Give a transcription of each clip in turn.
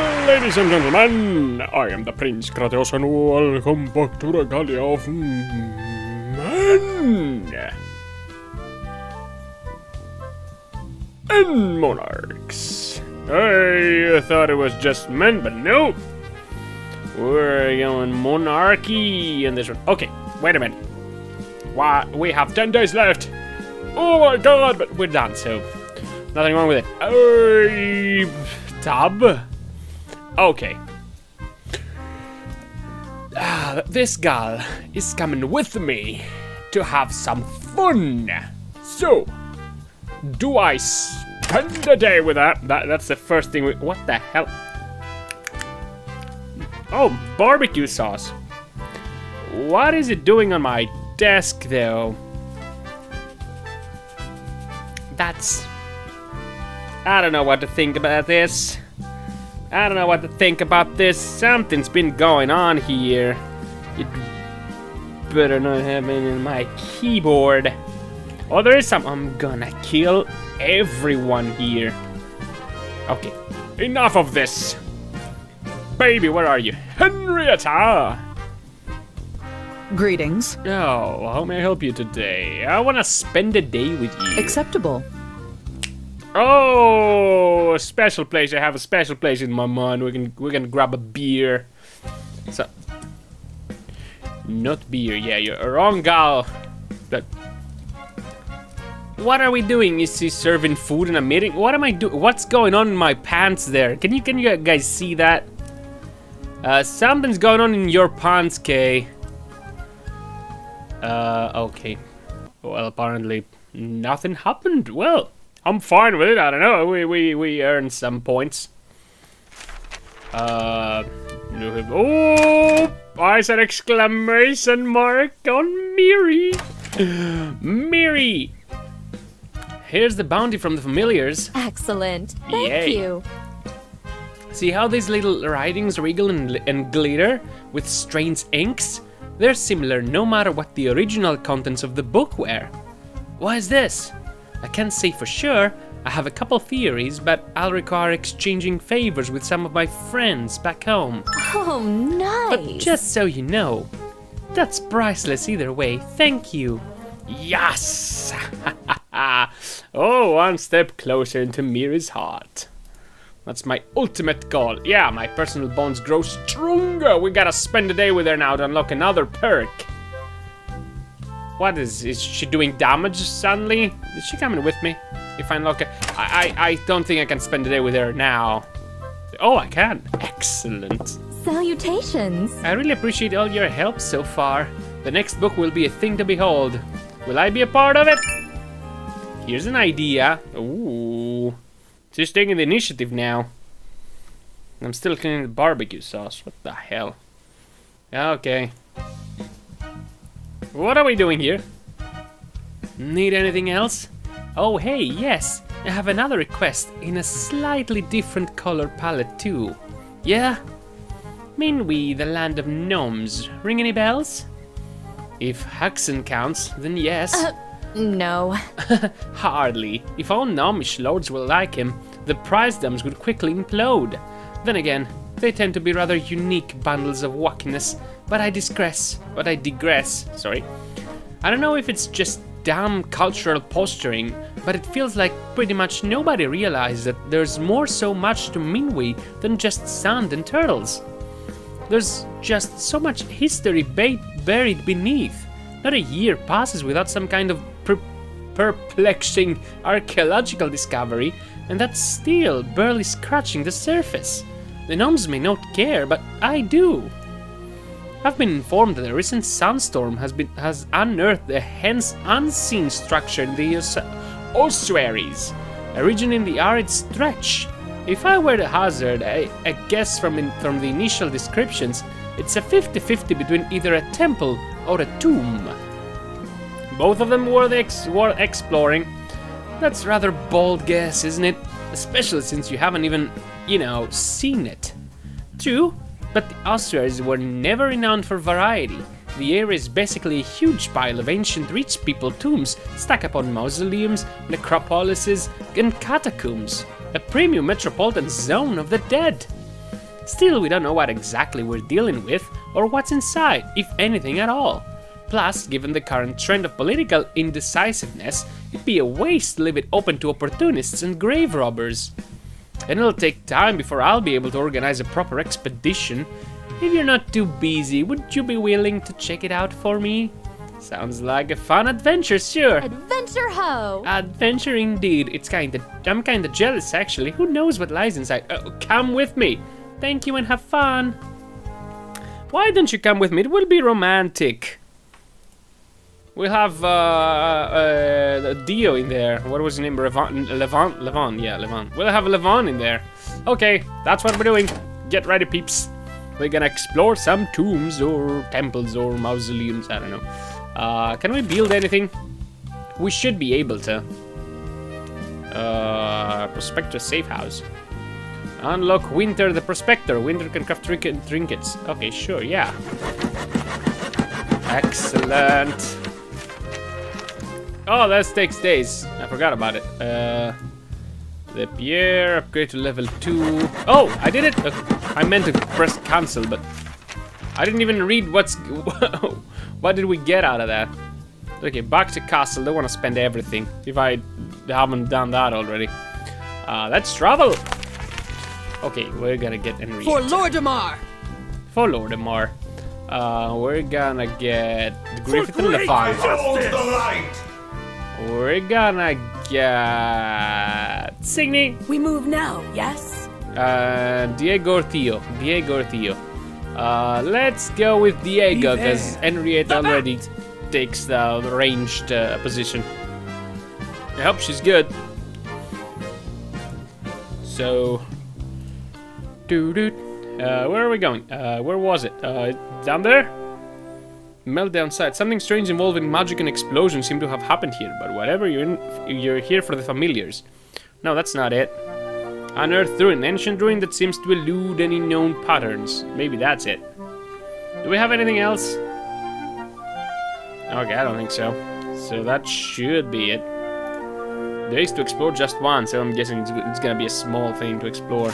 Ladies and gentlemen, I am the Prince Krataios and welcome back to the Regalia of Men and Monarchs. I thought it was just men, but no. We're going monarchy in this one. Okay, wait a minute. Why, we have 10 days left. Oh my god, but we're done, so nothing wrong with it. Uh, tab. Okay. Ah, this gal is coming with me to have some fun. So, do I spend the day with her? That, that's the first thing we, What the hell? Oh, barbecue sauce. What is it doing on my desk, though? That's... I don't know what to think about this. I don't know what to think about this. Something's been going on here. It better not have in my keyboard. Oh, there is some. I'm gonna kill everyone here. Okay, enough of this. Baby, where are you? Henrietta! Greetings. Oh, how may I help you today? I wanna spend a day with you. Acceptable. Oh, a special place. I have a special place in my mind. We can we can grab a beer. So, not beer. Yeah, you're a wrong gal. But what are we doing? Is he serving food in a meeting? What am I doing? What's going on in my pants there? Can you can you guys see that? Uh, something's going on in your pants, Kay. Uh, okay. Well, apparently nothing happened. Well. I'm fine with it. I don't know. We we we earned some points. Uh, oh, I said exclamation mark on Miri. Miri. Here's the bounty from the familiars. Excellent. Thank Yay. you. See how these little writings wriggle and, and glitter with strange inks? They're similar no matter what the original contents of the book were. Why is this? I can't say for sure. I have a couple theories, but I'll require exchanging favors with some of my friends back home. Oh, nice. But just so you know, that's priceless either way. Thank you. Yes! oh, one step closer into Miri's heart. That's my ultimate goal. Yeah, my personal bonds grow stronger. We gotta spend a day with her now to unlock another perk. What is, is she doing damage suddenly? Is she coming with me? If I unlock it, I, I, I don't think I can spend the day with her now. Oh, I can. Excellent. Salutations. I really appreciate all your help so far. The next book will be a thing to behold. Will I be a part of it? Here's an idea. Ooh. She's taking the initiative now. I'm still cleaning the barbecue sauce. What the hell? Okay. What are we doing here? Need anything else? Oh hey, yes. I have another request in a slightly different color palette too. Yeah? Mean we the land of gnomes. Ring any bells? If Haxon counts, then yes. Uh, no. Hardly. If all gnomish lords were like him, the prizedoms would quickly implode. Then again, they tend to be rather unique bundles of wackiness, but I digress. But I digress, sorry. I don't know if it's just damn cultural posturing, but it feels like pretty much nobody realizes that there's more so much to Minwi than just sand and turtles. There's just so much history buried beneath. Not a year passes without some kind of per- perplexing archaeological discovery, and that's still barely scratching the surface. The gnomes may not care, but I do. I've been informed that a recent sandstorm has been has unearthed a hence unseen structure in the os- ossuaries, a region in the arid stretch. If I were to hazard a, a guess from in, from the initial descriptions, it's a 50-50 between either a temple or a tomb. Both of them worth ex- worth exploring. That's rather bold guess, isn't it? Especially since you haven't even, you know, seen it. True, but the ossuaries were never renowned for variety. The area is basically a huge pile of ancient rich people tombs stacked upon mausoleums, necropolises, and catacombs. A premium metropolitan zone of the dead. Still, we don't know what exactly we're dealing with or what's inside, if anything at all. Plus, given the current trend of political indecisiveness, it'd be a waste to leave it open to opportunists and grave robbers. And it'll take time before I'll be able to organize a proper expedition. If you're not too busy, would you be willing to check it out for me? Sounds like a fun adventure, sure. Adventure ho! Adventure indeed. It's kinda. I'm kinda jealous actually. Who knows what lies inside? Oh, come with me. Thank you and have fun. Why don't you come with me? It will be romantic. We'll have uh, uh, Dio in there. What was his name? Levant? Levant? Levant? Yeah, Levant. We'll have Levant in there. Okay, that's what we're doing. Get ready, peeps. We're gonna explore some tombs or temples or mausoleums. I don't know. Uh, can we build anything? We should be able to. Uh, Prospector safe house. Unlock Winter the Prospector. Winter can craft trinkets. Okay, sure, yeah. Excellent. Oh, that takes days. I forgot about it. Uh, the Pierre, upgrade to level 2. Oh, I did it! Uh, I meant to press cancel, but I didn't even read what's... what did we get out of that? Okay, back to castle. Don't want to spend everything if I haven't done that already. Uh, let's travel! Okay, we're gonna get Henriette. For Lordamar! For Lordamar. Uh, we're gonna get Griffith and Levant. Hold the light! We're gonna get Signy. We move now, yes? Uh, Diego Ortillo. Diego Ortillo. Uh, let's go with Diego because Henriette already takes the ranged uh, position. I hope she's good. So, doo doo. Uh, where are we going? Uh, where was it? Uh, down there? Meltdown site. Something strange involving magic and explosions seem to have happened here, but whatever, you're, in, you're here for the familiars. No, that's not it. Unearthed ruin, ancient ruin that seems to elude any known patterns. Maybe that's it. Do we have anything else? Okay, I don't think so. So that should be it. There is to explore just one, so I'm guessing it's, it's gonna be a small thing to explore.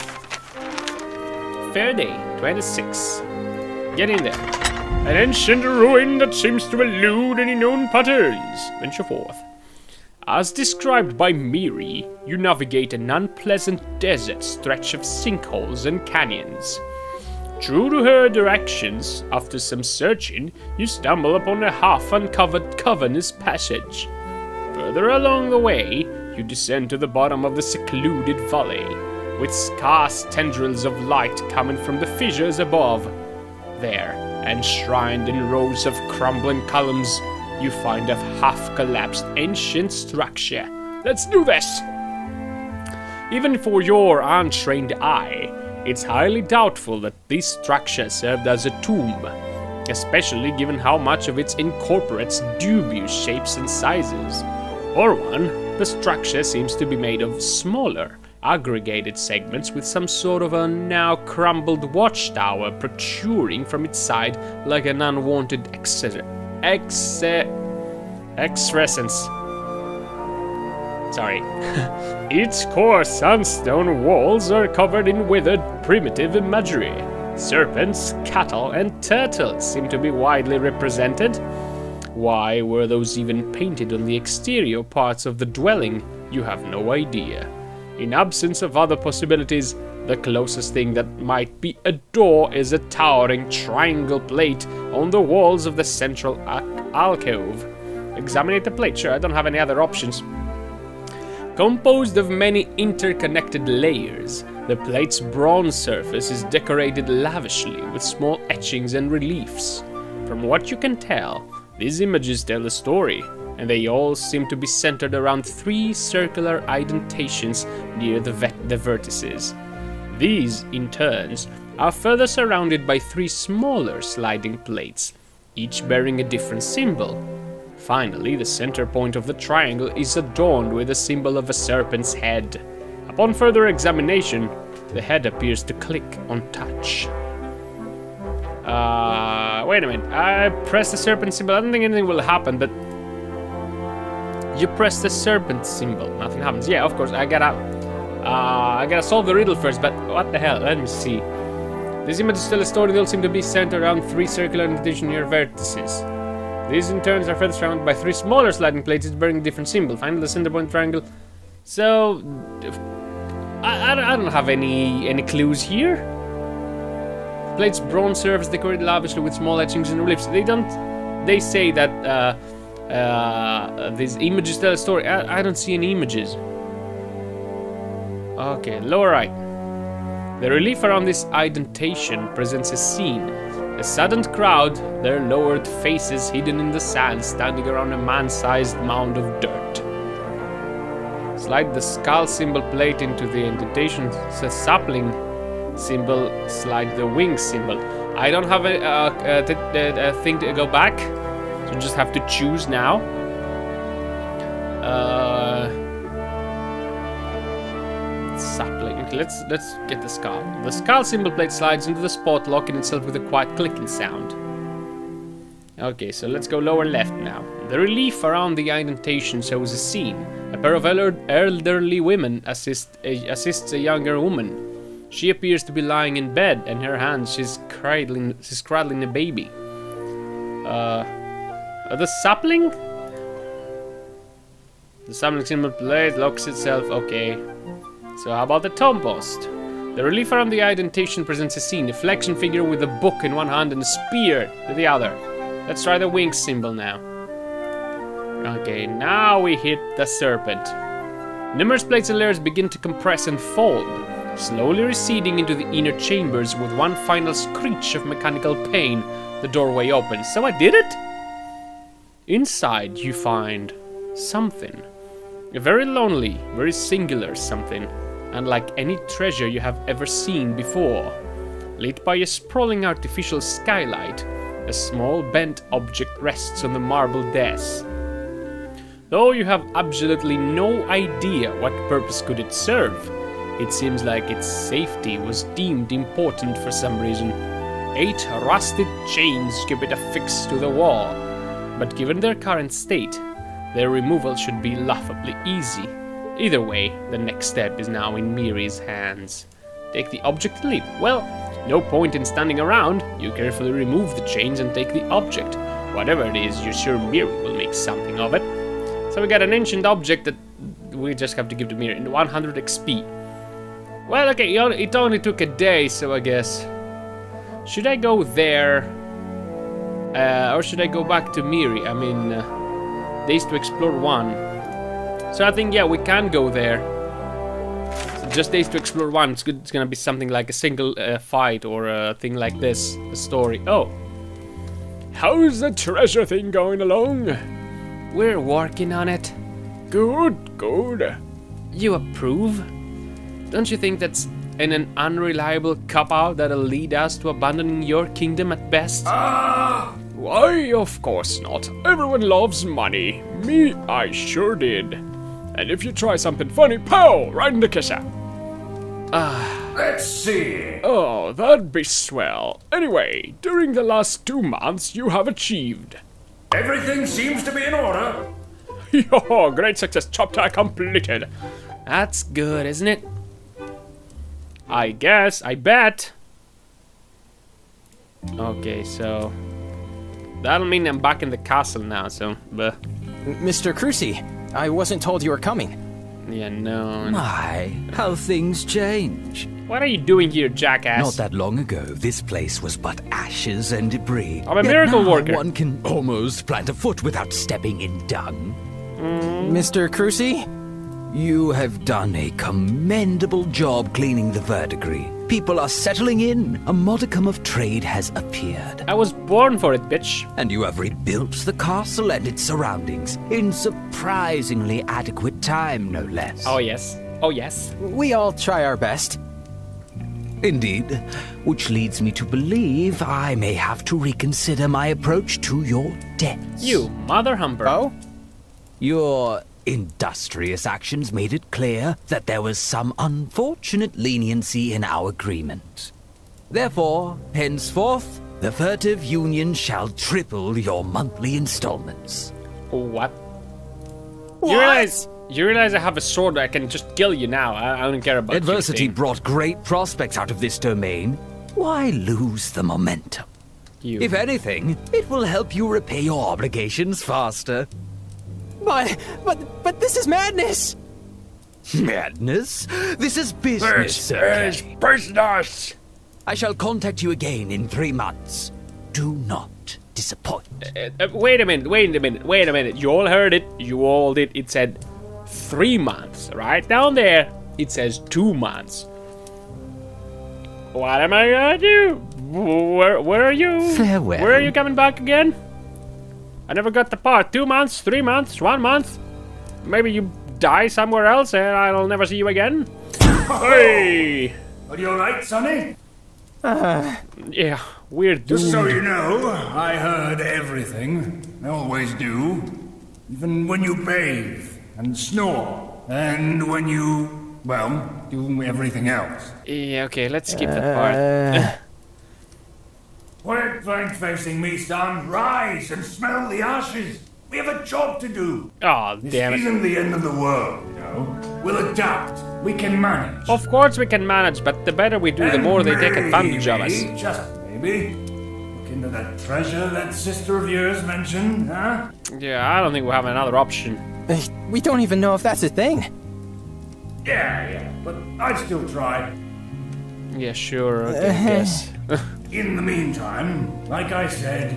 Fair day, 26. Get in there. An ancient ruin that seems to elude any known patterns. Venture forth. As described by Miri, you navigate an unpleasant desert stretch of sinkholes and canyons. True to her directions, after some searching, you stumble upon a half uncovered cavernous passage. Further along the way, you descend to the bottom of the secluded valley, with scarce tendrils of light coming from the fissures above. There, enshrined in rows of crumbling columns, you find a half collapsed ancient structure. Let's do this! Even for your untrained eye, it's highly doubtful that this structure served as a tomb, especially given how much of it incorporates dubious shapes and sizes. For one, the structure seems to be made of smaller, aggregated segments with some sort of a now crumbled watchtower protruding from its side like an unwanted exce- exe- excrescence. Sorry. its core sandstone walls are covered in withered primitive imagery. Serpents, cattle, and turtles seem to be widely represented. Why were those even painted on the exterior parts of the dwelling? You have no idea. In absence of other possibilities, the closest thing that might be a door is a towering triangle plate on the walls of the central al- alcove. Examine the plate, sure, I don't have any other options. Composed of many interconnected layers, the plate's bronze surface is decorated lavishly with small etchings and reliefs. From what you can tell, these images tell a story, and they all seem to be centered around three circular indentations near the, the vertices. These, in turns, are further surrounded by three smaller sliding plates, each bearing a different symbol. Finally, the center point of the triangle is adorned with a symbol of a serpent's head. Upon further examination, the head appears to click on touch. Uh, wait a minute. I press the serpent symbol. I don't think anything will happen, but you press the serpent symbol. Nothing happens. Yeah, of course. I gotta, uh, I gotta solve the riddle first. But what the hell? Let me see. This image is still a story that seem to be centered around three circular indentation near vertices. These in turn are further surrounded by three smaller sliding plates bearing different symbols. Find the center point triangle. So, I, I, don't- I don't have any any clues here. Plates bronze surface decorated lavishly with small etchings and reliefs. They don't. They say that uh, uh, these images tell a story. I, I don't see any images. Okay, lower right. The relief around this indentation presents a scene. A saddened crowd, their lowered faces hidden in the sand, standing around a man-sized mound of dirt. Slide the skull symbol plate into the indentation. The sapling symbol. Slide the wing symbol. I don't have a, a, a, a thing to go back, so just have to choose now. Uh, sapling. Okay, let's let's get the skull. The skull symbol plate slides into the spot, locking itself with a quiet clicking sound. Okay, so let's go lower left now. The relief around the indentation shows a scene. A pair of elderly women assist a, assists a younger woman. She appears to be lying in bed, and her hands she's cradling she's cradling a baby. Uh, uh, the sapling. The sapling symbol blade locks itself. Okay. So how about the tomb post? The relief around the indentation presents a scene, a flexion figure with a book in one hand and a spear in the other. Let's try the wing symbol now. Okay, now we hit the serpent. Numerous plates and layers begin to compress and fold, slowly receding into the inner chambers with one final screech of mechanical pain. The doorway opens. So I did it? Inside you find something. A very lonely, very singular something, unlike any treasure you have ever seen before. Lit by a sprawling artificial skylight, a small bent object rests on the marble desk. Though you have absolutely no idea what purpose could it serve, it seems like its safety was deemed important for some reason. Eight rusted chains keep it affixed to the wall, but given their current state, their removal should be laughably easy. Either way, the next step is now in Miri's hands. Take the object and leave. Well, no point in standing around. You carefully remove the chains and take the object. Whatever it is, you're sure Miri will make something of it. So we got an ancient object that we just have to give to Miri in 100 XP. Well, okay, it only took a day, so I guess. Should I go there? Uh, or should I go back to Miri? I mean, uh, days to explore one. So I think, yeah, we can go there. So just days to explore one. It's, good, it's gonna be something like a single uh, fight or a thing like this. A story. Oh. How's the treasure thing going along? We're working on it. Good, good. You approve? Don't you think that's an, an unreliable cop out that'll lead us to abandoning your kingdom at best? Why, of course not. Everyone loves money. Me, I sure did. And if you try something funny, pow! Right in the kisser. Ah. Let's see. Oh, that'd be swell. Anyway, during the last two months, you have achieved. Everything seems to be in order. Yo, great success chapter completed. That's good, isn't it? I guess, I bet. Okay, so that'll mean I'm back in the castle now, so but Mr. Crucy, I wasn't told you were coming. yeah, no. My, how things change. What are you doing here, jackass? Not that long ago, this place was but ashes and debris. I'm a Yet miracle now worker. One can almost plant a foot without stepping in dung. Mm. Mr. Crucy? You have done a commendable job cleaning the verdigris. People are settling in. A modicum of trade has appeared. I was born for it, bitch. And you have rebuilt the castle and its surroundings in surprisingly adequate time, no less. Oh yes. Oh yes. We all try our best. Indeed, which leads me to believe I may have to reconsider my approach to your debts. You, mother humper. Oh? Your industrious actions made it clear that there was some unfortunate leniency in our agreement. Therefore, henceforth, the furtive union shall triple your monthly installments. What? You realize you realize I have a sword that I can just kill you now. I, I don't care about Adversity thing. brought great prospects out of this domain. Why lose the momentum? You. If anything, it will help you repay your obligations faster. But, but, but this is madness! Madness? This is business, Sir Kay. business! I shall contact you again in three months. Do not disappoint. Uh, uh, wait a minute, wait a minute, wait a minute. You all heard it. You all did. It said three months. Right down there, it says two months. What am I gonna do? Where, where are you? Farewell. Where are you coming back again? I never got the part. Two months, three months, one month. Maybe you die somewhere else and I'll never see you again. hey! Are you alright, Sonny? Uh, yeah, weird dude. Just so you know, I heard everything. I always do. Even when you bathe and snore. And when you, well, do everything else. Yeah, okay, let's skip that part. Uh, Quit blank facing me, son. Rise and smell the ashes. We have a job to do. Oh, This damn it. isn't the end of the world, you know. We'll adapt. We can manage. Of course we can manage, but the better we do, the And more they take advantage of us. maybe, Just maybe. Look into that treasure that sister of yours mentioned, huh? Yeah, I don't think we have another option. We don't even know if that's a thing. Yeah, yeah. But I'd still try. Yeah, sure, okay, I guess. In the meantime, like I said,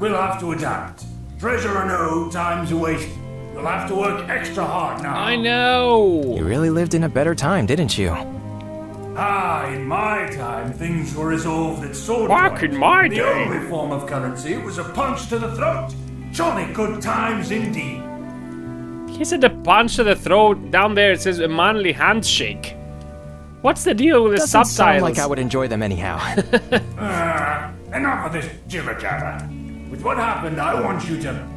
we'll have to adapt. Treasure or no, time's a waste. We'll have to work extra hard now. I know! You really lived in a better time, didn't you? Ah, in my time, things were resolved at sword Back point. in my the day. only form of currency was a punch to the throat. Jolly good times indeed. He said a punch to the throat. Down there it says a manly handshake. What's the deal with the Doesn't subtitles? sound like I would enjoy them anyhow. Uh, enough of this jibber jabber. With what happened, I want you to.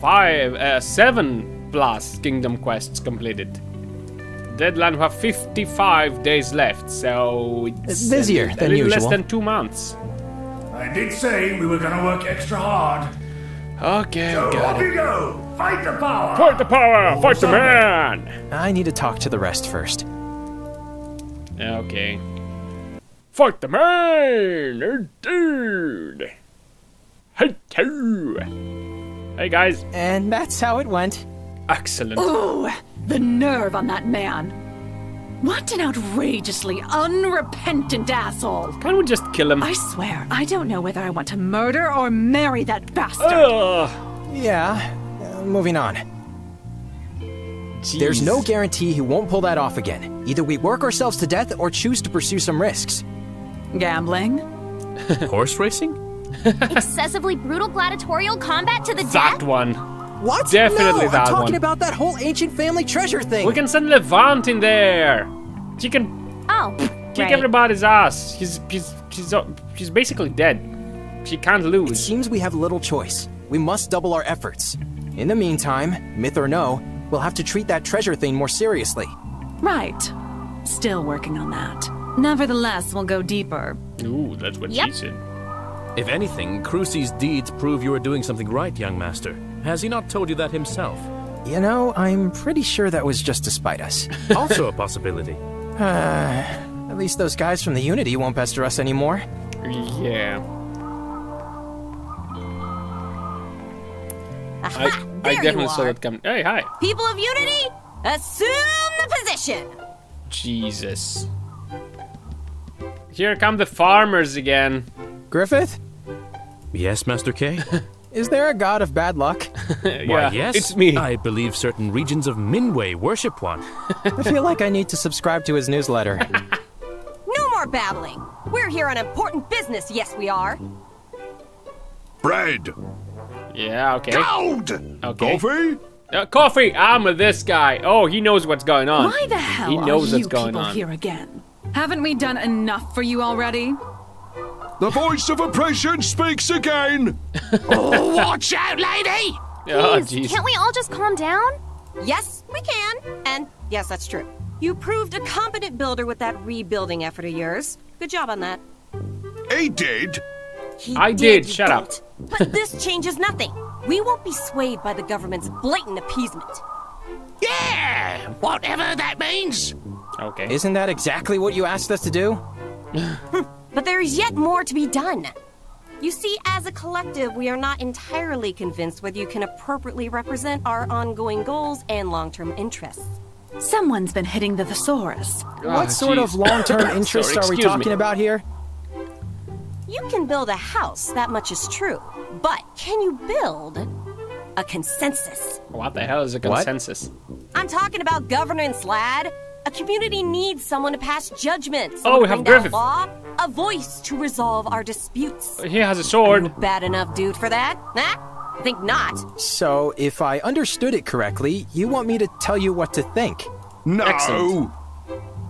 Five, uh, seven plus Kingdom quests completed. Deadline will have 55 days left, so it's busier a, than little less than two months. I did say we were gonna work extra hard. Okay, So we got off it. you go. Fight the power. Fight the power! Fight the Something. man! I need to talk to the rest first. Okay. Fight the man! Oh, dude! Hey, two! Hey, guys. And that's how it went. Excellent. Ooh, the nerve on that man. What an outrageously unrepentant asshole. Can't we just kill him? I swear, I don't know whether I want to murder or marry that bastard. Ugh. Yeah, uh, moving on. There's no guarantee he won't pull that off again. Either we work ourselves to death or choose to pursue some risks. Gambling? Horse racing? Excessively brutal gladiatorial combat to the That death? That one. What? Definitely no, that I'm talking one. about that whole ancient family treasure thing. We can send Levant in there. She can Oh, kick right. everybody's ass. She's she's she's uh, she's basically dead. She can't lose. It lose. seems we have little choice. We must double our efforts. In the meantime, myth or no, we'll have to treat that treasure thing more seriously. Right. Still working on that. Nevertheless, we'll go deeper. Ooh, that's what Yep. she said. If anything, Crucy's deeds prove you are doing something right, young master. Has he not told you that himself? You know, I'm pretty sure that was just to spite us. Also a possibility. Uh, at least those guys from the Unity won't pester us anymore. Yeah. I, I definitely saw are. that coming. Hey, hi. People of Unity, assume the position. Jesus. Here come the farmers again. Griffith, Yes, Master K? is there a god of bad luck? yeah, Why, yes. It's me. I believe certain regions of Minway worship one. I feel like I need to subscribe to his newsletter. No more babbling. We're here on important business, yes we are. Bread. Yeah, okay. Gold. Okay. Coffee. Uh, coffee! I'm with this guy. Oh, he knows what's going on. Why the hell He knows are you what's going people on. here again? Haven't we done enough for you already? The voice of oppression speaks again. oh, watch out, lady. Oh, Please, jeez. can't we all just calm down? Yes, we can. And yes, that's true. You proved a competent builder with that rebuilding effort of yours. Good job on that. He did. He I did, you shut up. Goat. But this changes nothing. We won't be swayed by the government's blatant appeasement. Yeah, whatever that means. Okay. Isn't that exactly what you asked us to do? But there is yet more to be done. You see, as a collective, we are not entirely convinced whether you can appropriately represent our ongoing goals and long term interests. Someone's been hitting the thesaurus. Ah, what sort of long-term interests Sorry, are we excuse me. talking about here? You can build a house, that much is true. But can you build a consensus? What the hell is a What? consensus? I'm talking about governance, lad. A community needs someone to pass judgment. Oh, we have Griffith. Law, a voice to resolve our disputes. He has a Are you sword. bad enough dude for that? Huh? Think not. So, if I understood it correctly, you want me to tell you what to think. No. Excellent.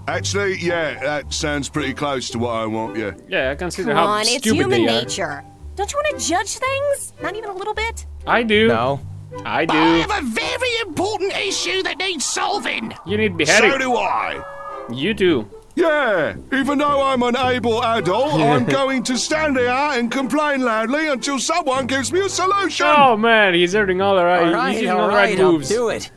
Actually, yeah, that sounds pretty close to what I want, yeah. Yeah, I consider Come how on, it's human they are. nature. Don't you want to judge things? Not even a little bit? I do. No. I do. I have a very important issue that needs solving. You need beheading. So do I. You do. Yeah, even though I'm an able adult, I'm going to stand here and complain loudly until someone gives me a solution. Oh man, he's hitting all the right. All he's right, hitting all all the right, right I'll do it.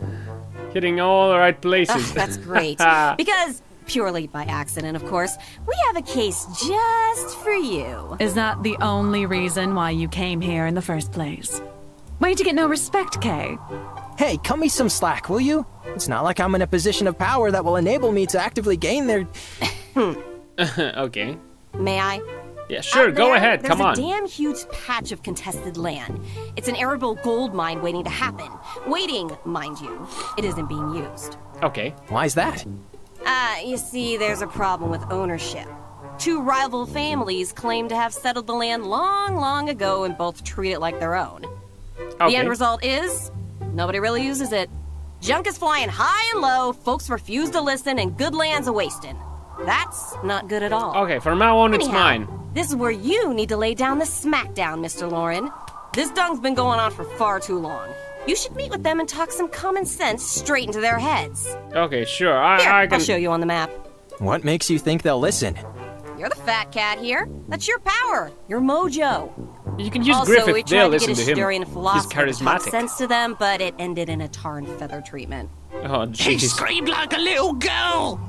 Hitting all the right places. Ugh, that's great. because, purely by accident, of course, we have a case just for you. Is that the only reason why you came here in the first place? Why'd you get no respect, Kay? Hey, cut me some slack, will you? It's not like I'm in a position of power that will enable me to actively gain their. okay. May I? Yeah, sure. Out Go there, ahead. Come on. There's a damn huge patch of contested land. It's an arable gold mine waiting to happen. Waiting, mind you. It isn't being used. Okay. Why is that? Uh, you see, there's a problem with ownership. Two rival families claim to have settled the land long, long ago and both treat it like their own. Okay. The end result is nobody really uses it. Junk is flying high and low, folks refuse to listen, and good land's a wasting. That's not good at all. Okay. From now on, it's Anyhow, mine. This is where you need to lay down the smackdown, Mr. Lauren. This dung's been going on for far too long. You should meet with them and talk some common sense straight into their heads. Okay. Sure. I, Here, I can. I'll show you on the map. What makes you think they'll listen? You're the fat cat here. That's your power, your mojo. You can use also, Griffith. we They'll tried to listen get to a him. Sturian He's philosopher to talk charismatic. sense to them, but it ended in a tar and feather treatment. Oh He screamed like a little girl.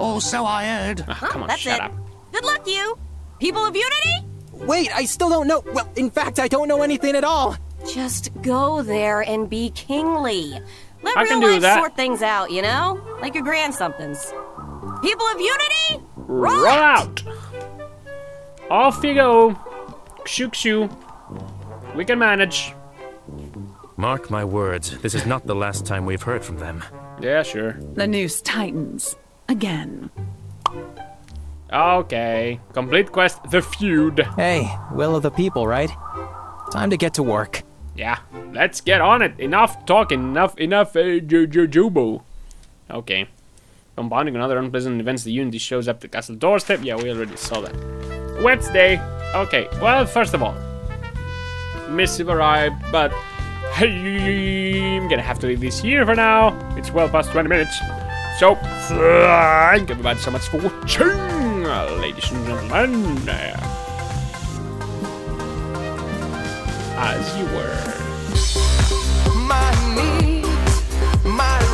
Or so I heard. Ah, huh, come on. that's Shut it. up. Good luck, you. People of Unity, Wait, I still don't know. Well, in fact, I don't know anything at all. Just go there and be kingly. Let I real can do life that. sort things out, you know, like your grand somethings. People of Unity, roll, Roll out. Off you go. Shoo shoo. We can manage. Mark my words, this is not the last time we've heard from them. Yeah, sure. The noose tightens. Again. Okay. Complete quest. The feud. Hey, will of the people, right? Time to get to work. Yeah. Let's get on it. Enough talking. Enough. Enough. Uh, ju-. Okay. Compounding another unpleasant events, the Unity shows up at the castle doorstep. Yeah, we already saw that. Wednesday. Okay. Well, first of all, missive arrived, but I'm gonna have to leave this here for now. It's well past 20 minutes. So, thank everybody so much for watching, ladies and gentlemen. as you were. My my